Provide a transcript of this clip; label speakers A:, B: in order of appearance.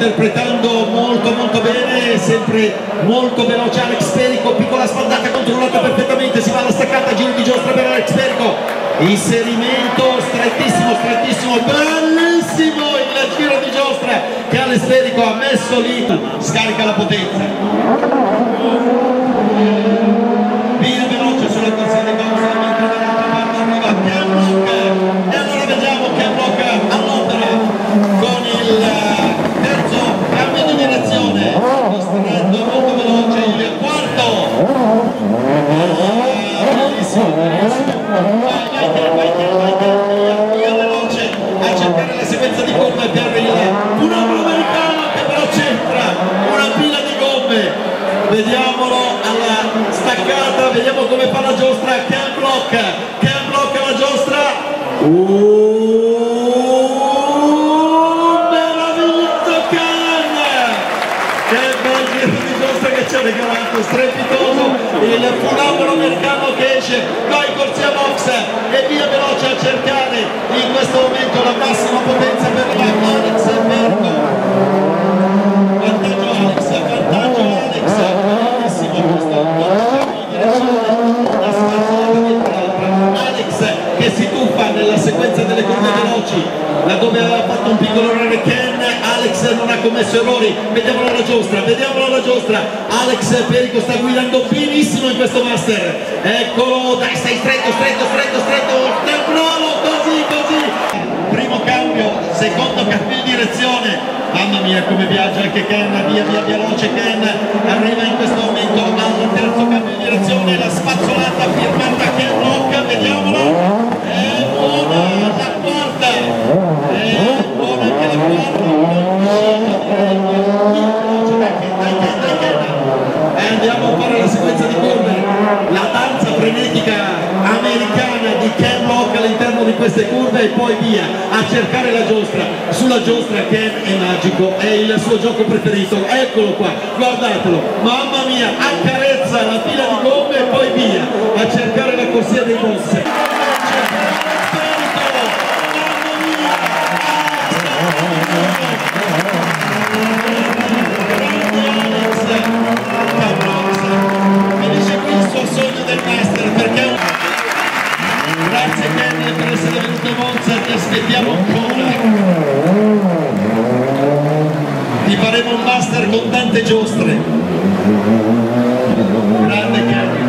A: interpretando molto molto bene, sempre molto veloce. Alex Perico, piccola spaldata controllata perfettamente, si va alla staccata, giro di giostra per Alex Perico, inserimento strettissimo, strettissimo, bellissimo il giro di giostra che Alex Perico ha messo lì, scarica la potenza. Vediamolo alla staccata, vediamo come fa la giostra, Ken Block, Ken Block alla giostra. Uh, meraviglioso Ken! Che bel giro di giostra regalato, strepitoso, il funambolo americano che esce, vai corsia box e via veloce a cercare in questo momento la massima potenza per Alex Bergo. Vantaggio Alex, vantaggio Alex, bellissimo questo. Alex che si tuffa nella sequenza delle curve veloci, laddove aveva fatto un piccolo errore Alex non ha commesso errori, vediamolo alla giostra, vediamolo alla giostra, Alex Perico sta guidando benissimo in questo master, eccolo, dai stai stretto, stretto, stretto, stretto, bravo, così, così, primo cambio, secondo cambio di direzione, mamma mia come viaggia anche Ken, via via veloce Ken, arriva in questo momento al terzo cambio di direzione, la spazzolata firmata Ken Lock, vediamola, è buona la quarta, è buona anche la quarta, e andiamo a fare la sequenza di curve, la danza frenetica americana di Ken Lock all'interno di queste curve e poi via a cercare la giostra, sulla giostra Ken è magico, è il suo gioco preferito, eccolo qua, guardatelo, mamma mia, accarezza la fila di gomme e poi via a cercare la corsia dei boss. ancora. Ti faremo un master con tante giostre. Grande caro